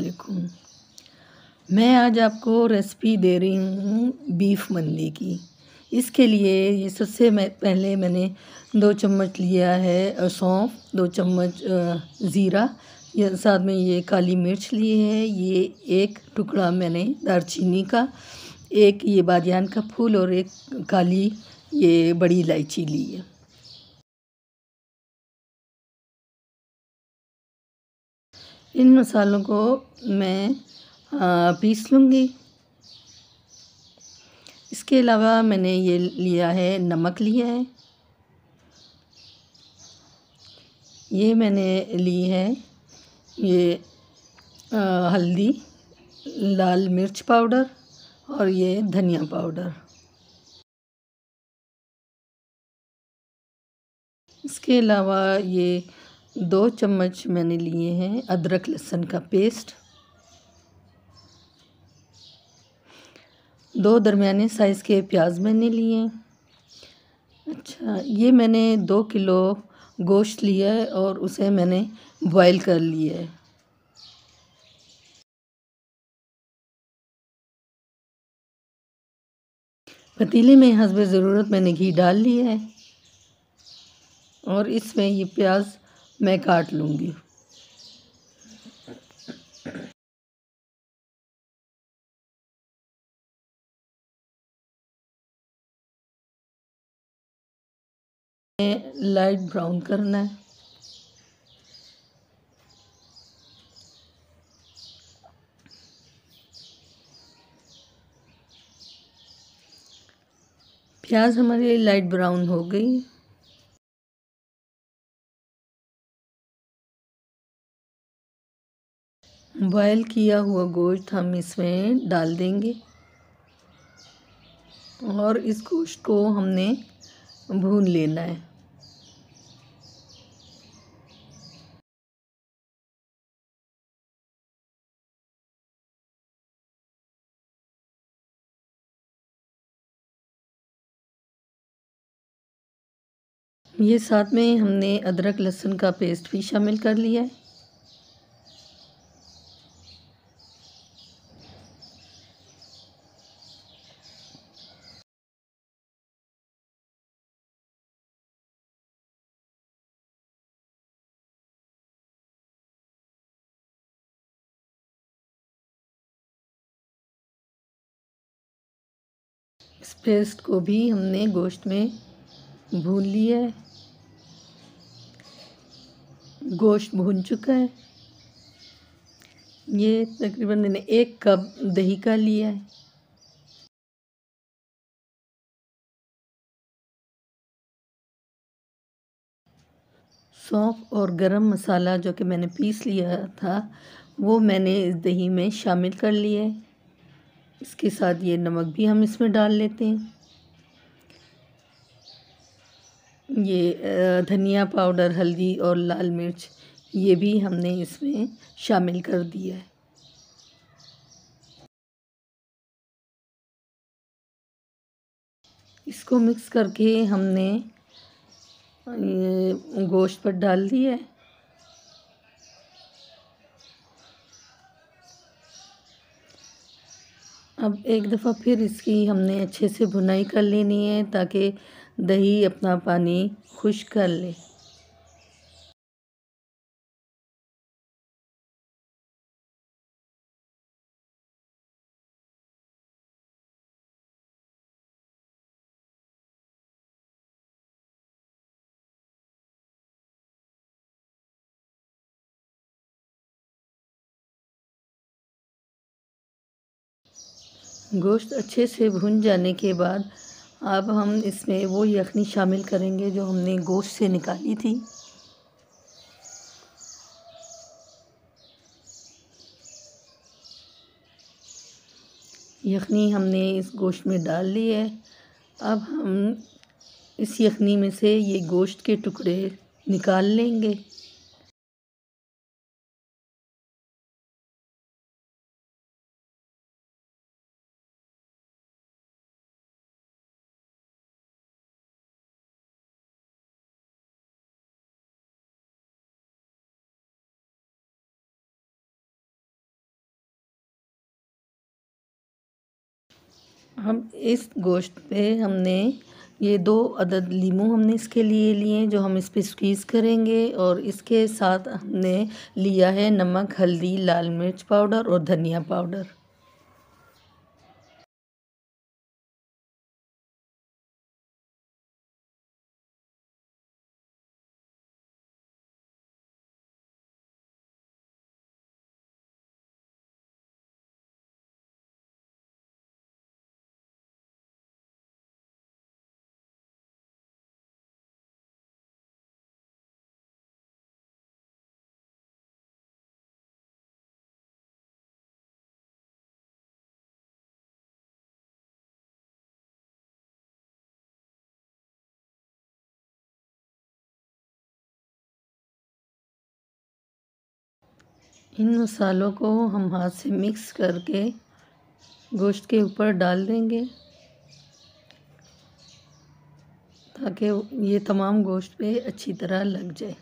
वालेकुम। मैं आज आपको रेसिपी दे रही हूँ बीफ मंदी की। इसके लिए ये सबसे मैं, पहले मैंने दो चम्मच लिया है सौंफ, दो चम्मच ज़ीरा, ये साथ में ये काली मिर्च ली है। ये एक टुकड़ा मैंने दारचीनी का, एक ये बादियान का फूल और एक काली ये बड़ी इलायची ली है। इन मसालों को मैं पीस लूँगी। इसके अलावा मैंने ये लिया है नमक लिया है। ये मैंने ली है ये आ, हल्दी लाल मिर्च पाउडर और ये धनिया पाउडर। इसके अलावा ये दो चम्मच मैंने लिए हैं अदरक लहसुन का पेस्ट। दो दरमियाने साइज़ के प्याज मैंने लिए अच्छा ये मैंने दो किलो गोश्त लिया है और उसे मैंने बॉईल कर लिया है। पतीले में हसब ज़रूरत मैंने घी डाल लिया है और इसमें ये प्याज मैं काट लूँगी। लाइट ब्राउन करना है। प्याज हमारी लाइट ब्राउन हो गई। बॉयल किया हुआ गोश्त हम इसमें डाल देंगे। और इस गोश्त को हमने भून लेना है। ये साथ में हमने अदरक लहसुन का पेस्ट भी शामिल कर लिया है। इस पेस्ट को भी हमने गोश्त में भून लिया है। गोश्त भून चुका है। ये तकरीबन मैंने एक कप दही का लिया है। सौंफ और गरम मसाला जो कि मैंने पीस लिया था, वो मैंने इस दही में शामिल कर लिया है। इसके साथ ये नमक भी हम इसमें डाल लेते हैं। ये धनिया पाउडर, हल्दी और लाल मिर्च, ये भी हमने इसमें शामिल कर दिया है। इसको मिक्स करके हमने गोश्त पर डाल दिया है। अब एक दफ़ा फिर इसकी हमने अच्छे से भुनाई कर लेनी है ताकि दही अपना पानी खुश कर ले। गोश्त अच्छे से भुन जाने के बाद अब हम इसमें वो यखनी शामिल करेंगे जो हमने गोश्त से निकाली थी। यखनी हमने इस गोश्त में डाल ली है। अब हम इस यखनी में से ये गोश्त के टुकड़े निकाल लेंगे। हम इस गोश्त पे हमने ये दो अदद लीमू हमने इसके लिए लिए जो हम इस पर स्क्वीज़ करेंगे और इसके साथ हमने लिया है नमक, हल्दी, लाल मिर्च पाउडर और धनिया पाउडर इन मसालों को हम हाथ से मिक्स करके गोश्त के ऊपर डाल देंगे, ताकि ये तमाम गोश्त पे अच्छी तरह लग जाए।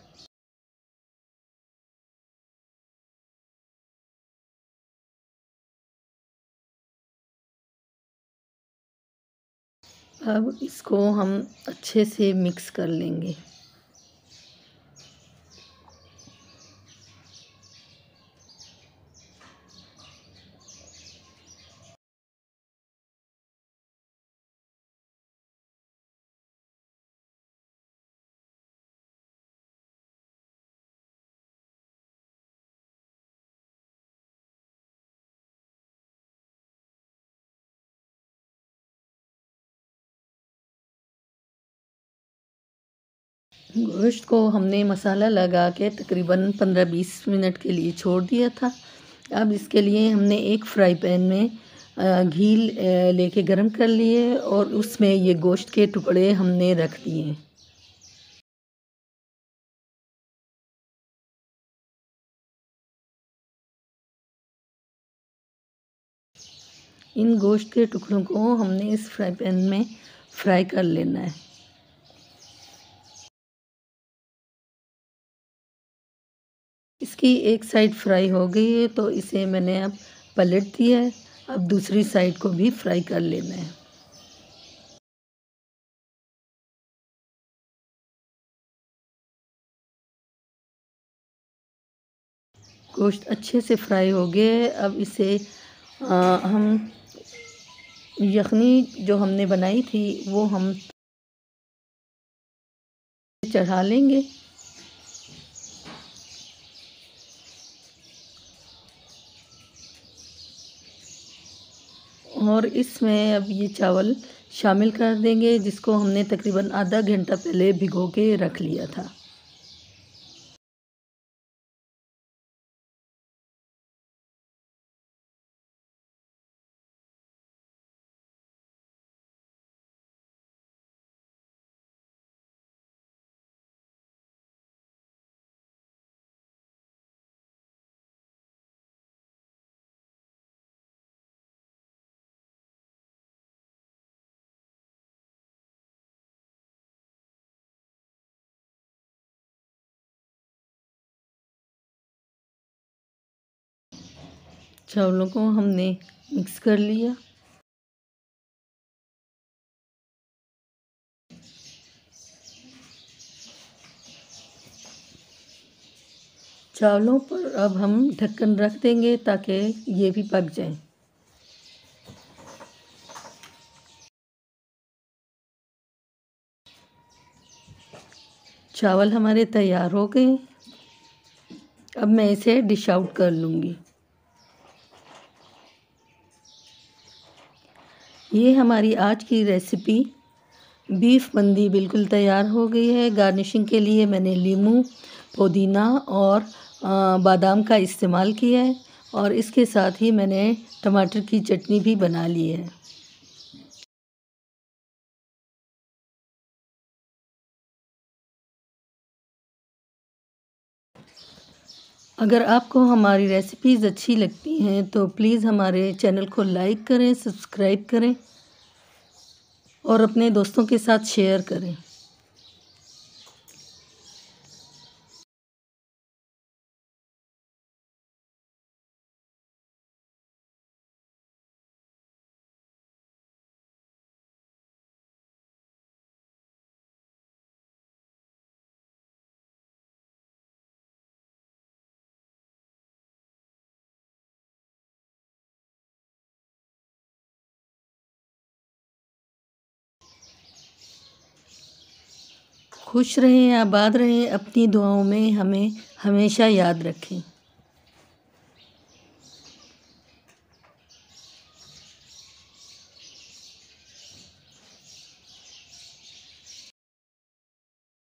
अब इसको हम अच्छे से मिक्स कर लेंगे। गोश्त को हमने मसाला लगा के तकरीबन पंद्रह बीस मिनट के लिए छोड़ दिया था। अब इसके लिए हमने एक फ्राई पैन में घी लेके गरम कर लिए और उसमें ये गोश्त के टुकड़े हमने रख दिए। इन गोश्त के टुकड़ों को हमने इस फ्राई पैन में फ्राई कर लेना है। इसकी एक साइड फ्राई हो गई है तो इसे मैंने अब पलट दिया है। अब दूसरी साइड को भी फ्राई कर लेना है। गोश्त अच्छे से फ्राई हो गया है। अब इसे आ, हम यखनी जो हमने बनाई थी वो हम चढ़ा लेंगे। और इसमें अब ये चावल शामिल कर देंगे, जिसको हमने तकरीबन आधा घंटा पहले भिगो के रख लिया था। चावलों को हमने मिक्स कर लिया। चावलों पर अब हम ढक्कन रख देंगे ताकि ये भी पक जाए। चावल हमारे तैयार हो गए। अब मैं इसे डिश आउट कर लूँगी। ये हमारी आज की रेसिपी बीफ मंदी बिल्कुल तैयार हो गई है। गार्निशिंग के लिए मैंने लीमू, पुदीना और बादाम का इस्तेमाल किया है और इसके साथ ही मैंने टमाटर की चटनी भी बना ली है। अगर आपको हमारी रेसिपीज़ अच्छी लगती हैं तो प्लीज़ हमारे चैनल को लाइक करें सब्सक्राइब करें और अपने दोस्तों के साथ शेयर करें। खुश रहें आबाद रहें अपनी दुआओं में हमें हमेशा याद रखें।